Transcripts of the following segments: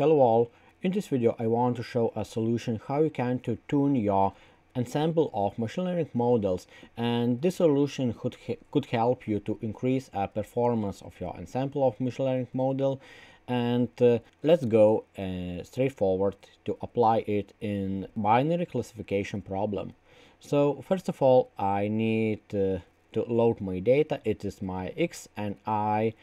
Hello all, in this video I want to show a solution how you can to tune your ensemble of machine learning models and this solution could, could help you to increase a performance of your ensemble of machine learning model. And uh, let's go uh, straightforward to apply it in binary classification problem. So first of all I need uh, to load my data, it is my x and i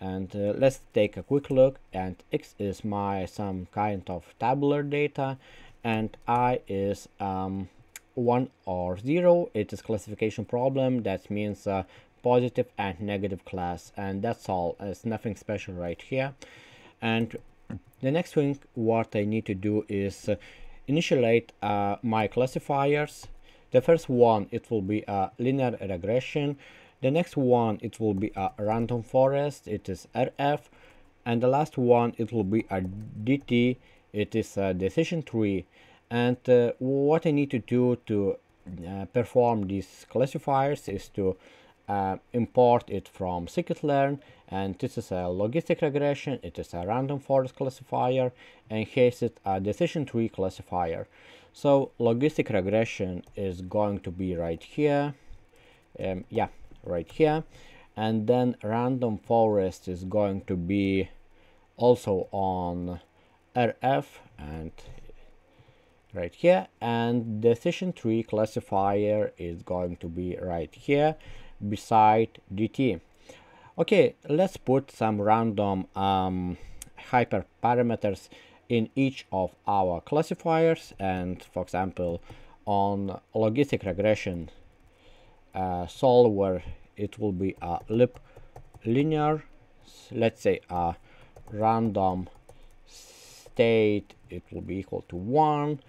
and uh, let's take a quick look. And x is my some kind of tabular data. And i is um, 1 or 0 it is classification problem. That means uh, positive and negative class. And that's all. It's nothing special right here. And the next thing what i need to do is uh, initialize uh, my classifiers. The first one it will be a linear regression the next one it will be a random forest. It is rf and the last one it will be a dt it is a decision tree. And uh, what i need to do to uh, perform these classifiers is to uh, import it from scikit-learn and this is a logistic regression. It is a random forest classifier. And here's a decision tree classifier. So logistic regression is going to be right here. Um, yeah right here. And then random forest is going to be also on rf and right here. And decision tree classifier is going to be right here beside dt okay let's put some random um, hyperparameters in each of our classifiers. And for example on logistic regression solver it will be a lib linear let's say a random state it will be equal to 1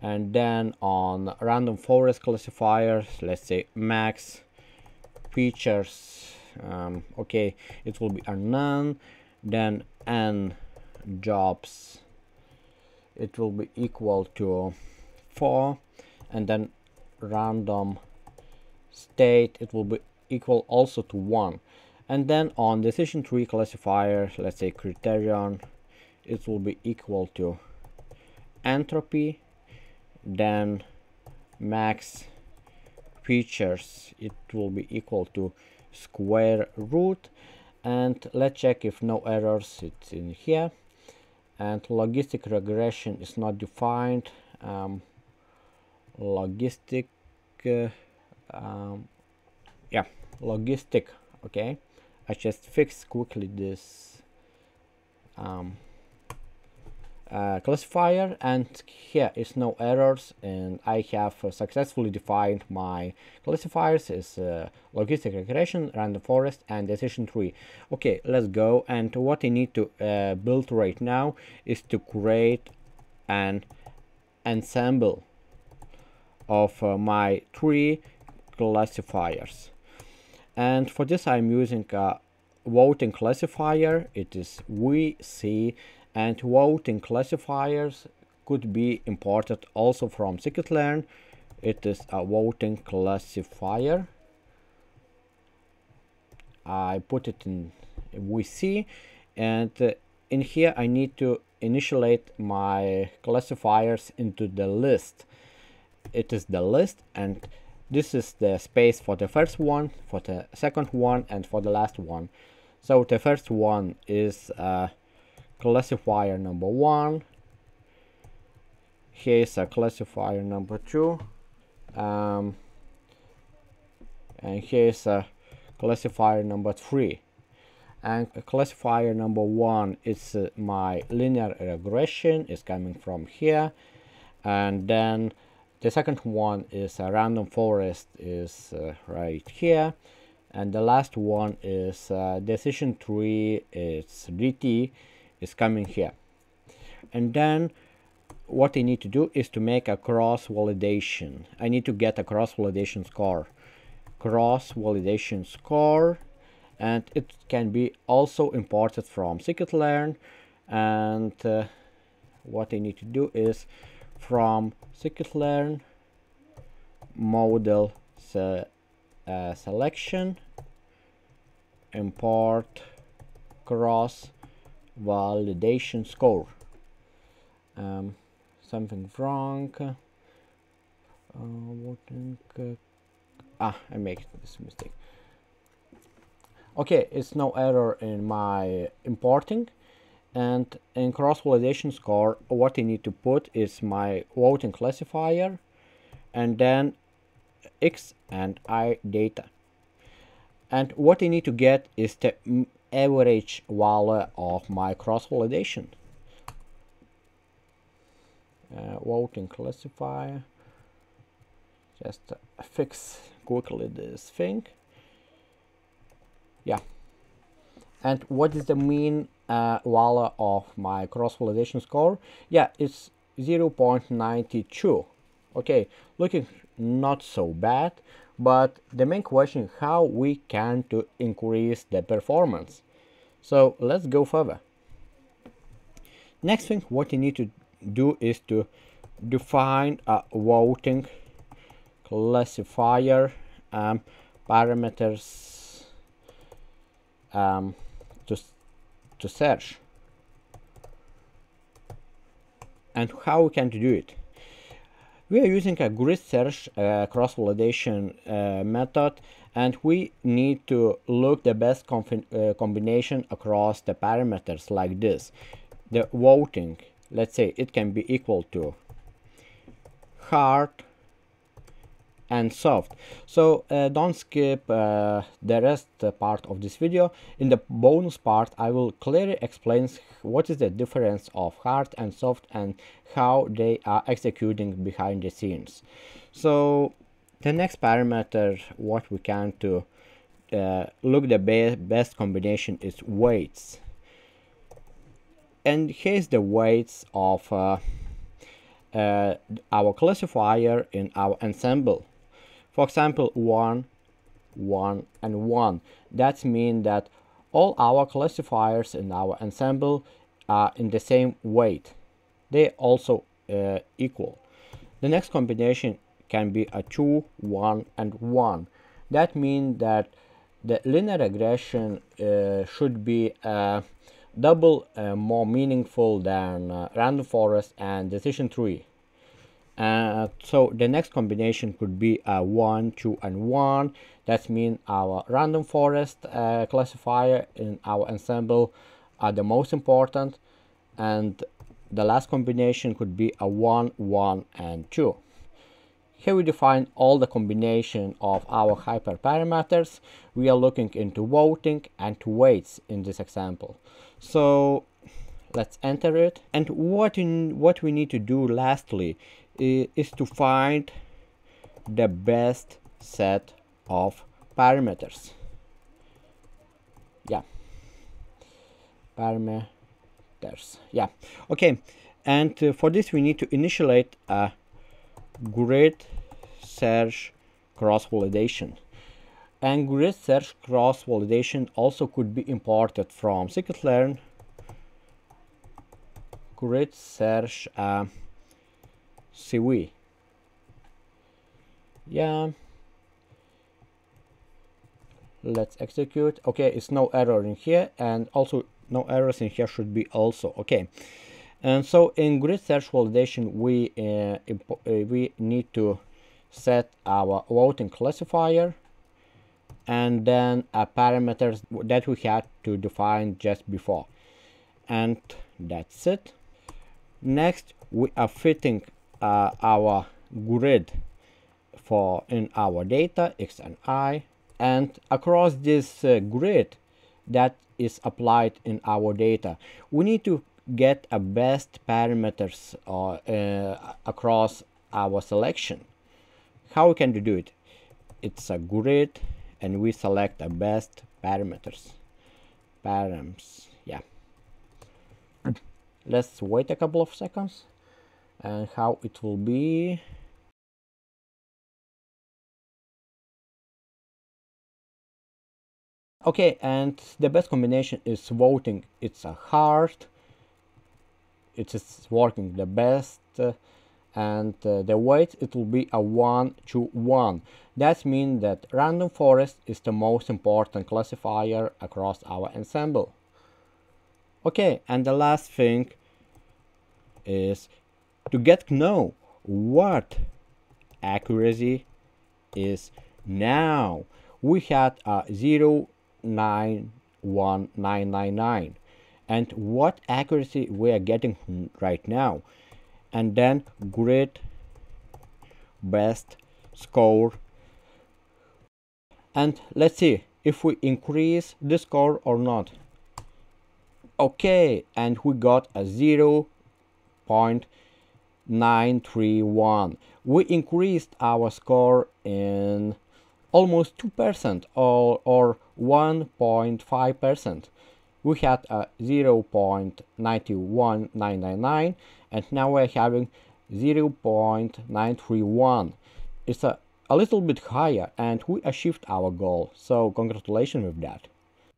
and then on random forest classifier let's say max features um, okay it will be a none. Then n jobs it will be equal to 4 and then random state it will be equal also to 1 and then on decision tree classifier let's say criterion it will be equal to entropy then max features it will be equal to square root. And let's check if no errors it's in here. And logistic regression is not defined. Um, logistic uh, um, yeah logistic okay I just fix quickly this um, uh, classifier and here is no errors and I have uh, successfully defined my classifiers is uh, logistic regression, random forest and decision tree. Okay, let's go and what I need to uh, build right now is to create an ensemble of uh, my three classifiers. And for this I'm using a voting classifier. It is VC and voting classifiers could be imported also from scikit-learn it is a voting classifier. I put it in VC and uh, in here I need to initialize my classifiers into the list. It is the list and this is the space for the first one for the second one and for the last one. So the first one is uh, classifier number one. Here's a classifier number two. Um, and here's a classifier number three. And classifier number one is uh, my linear regression is coming from here. And then the second one is a random forest is uh, right here. And the last one is uh, decision tree it's dt is coming here. And then what I need to do is to make a cross validation I need to get a cross validation score. Cross validation score and it can be also imported from scikit-learn and uh, what I need to do is from scikit-learn model se uh, selection import cross validation score. Um, something wrong. Uh, voting uh, ah I make this mistake. Okay it's no error in my importing and in cross-validation score what I need to put is my voting classifier and then x and i data. And what I need to get is the average value of my cross-validation uh, voting classifier. Just fix quickly this thing. Yeah and what is the mean uh, value of my cross-validation score? Yeah it's 0.92 okay looking not so bad but the main question how we can to increase the performance. So let's go further. Next thing what you need to do is to define a voting classifier um, parameters um, to, to search. And how we can do it? We are using a grid search uh, cross-validation uh, method and we need to look the best uh, combination across the parameters like this. The voting let's say it can be equal to hard and soft. So uh, don't skip uh, the rest part of this video. In the bonus part i will clearly explain what is the difference of hard and soft and how they are executing behind the scenes. So the next parameter what we can to uh, look the be best combination is weights. And here's the weights of uh, uh, our classifier in our ensemble for example, 1, 1, and 1. That means that all our classifiers in our ensemble are in the same weight. They also uh, equal. The next combination can be a 2, 1, and 1. That means that the linear regression uh, should be uh, double uh, more meaningful than uh, random forest and decision tree. Uh, so the next combination could be a 1 2 and 1 that means our random forest uh, classifier in our ensemble are the most important. And the last combination could be a 1 1 and 2 here we define all the combination of our hyperparameters. We are looking into voting and weights in this example. So let's enter it. And what in what we need to do lastly is to find the best set of parameters. Yeah. Parameters. Yeah. Okay. And uh, for this we need to initialize a grid search cross validation. And grid search cross validation also could be imported from scikit-learn grid search uh, CV. Yeah. Let's execute. Okay, it's no error in here and also no errors in here should be also okay. And so in grid search validation, we uh, we need to set our voting classifier and then a parameters that we had to define just before. And that's it. Next, we are fitting uh, our grid for in our data x and i and across this uh, grid that is applied in our data we need to get a best parameters uh, uh, across our selection. How can we do it? It's a grid and we select the best parameters. Params yeah. Let's wait a couple of seconds and how it will be. Okay and the best combination is voting. It's a hard it is working the best uh, and uh, the weight it will be a 1 to 1 that means that random forest is the most important classifier across our ensemble. Okay and the last thing is to get know what accuracy is now. We had a 0.91999 and what accuracy we are getting right now. And then grid best score. And let's see if we increase the score or not. Okay and we got a 0 0.931 we increased our score in almost 2% or, or 1.5% we had a 0.91999 and now we're having 0.931 it's a, a little bit higher and we achieved our goal so congratulations with that.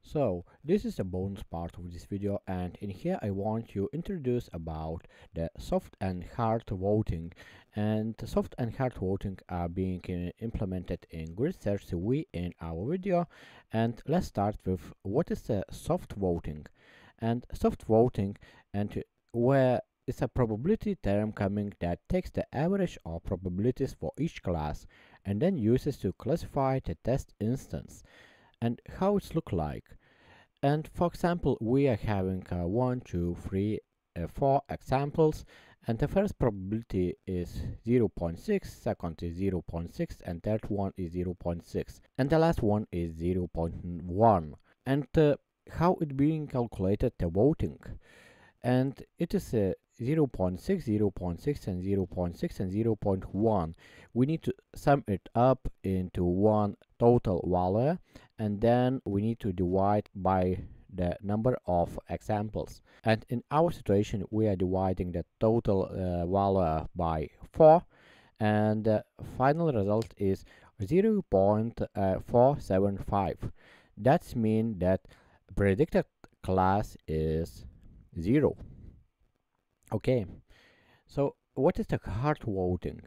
So this is the bonus part of this video and in here I want to introduce about the soft and hard voting. And soft and hard voting are being uh, implemented in grid search in our video. And let's start with what is the soft voting? And soft voting and where is a probability term coming that takes the average of probabilities for each class and then uses to classify the test instance. And how it's look like and for example we are having uh, one two three uh, four examples and the first probability is 0.6 second is 0.6 and third one is 0.6 and the last one is 0.1 and uh, how it being calculated the voting. And it is a 0 0.6 0 0.6 and 0 0.6 and 0 0.1 we need to sum it up into one total value and then we need to divide by the number of examples. And in our situation we are dividing the total uh, value by 4 and the final result is 0 0.475 that means that predicted class is 0 okay. So what is the hard voting?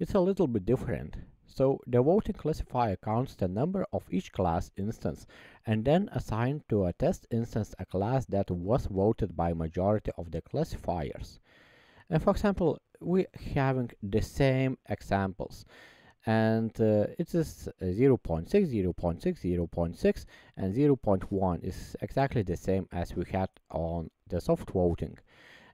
It's a little bit different so the voting classifier counts the number of each class instance and then assign to a test instance a class that was voted by majority of the classifiers. And for example we having the same examples. And uh, it is 0 0.6 0 0.6 0 0.6 and 0 0.1 is exactly the same as we had on the soft voting.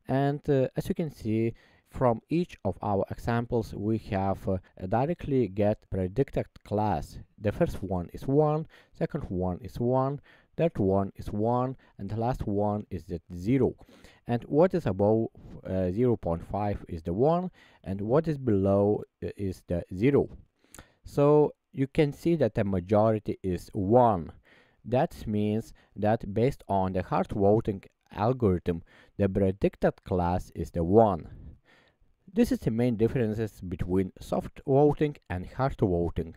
And uh, as you can see from each of our examples we have uh, directly get predicted class. The first one is 1 second one is 1 third one is 1 and the last one is the 0 and what is above uh, 0.5 is the 1 and what is below uh, is the 0 so you can see that the majority is 1 that means that based on the hard voting algorithm, the predicted class is the 1. This is the main differences between soft voting and hard voting.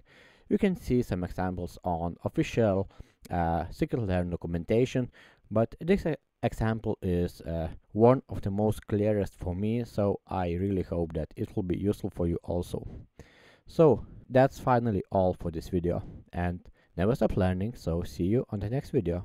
You can see some examples on official uh, scikit-learn documentation, but this uh, example is uh, one of the most clearest for me, so I really hope that it will be useful for you also. So that's finally all for this video, and never stop learning, so see you on the next video.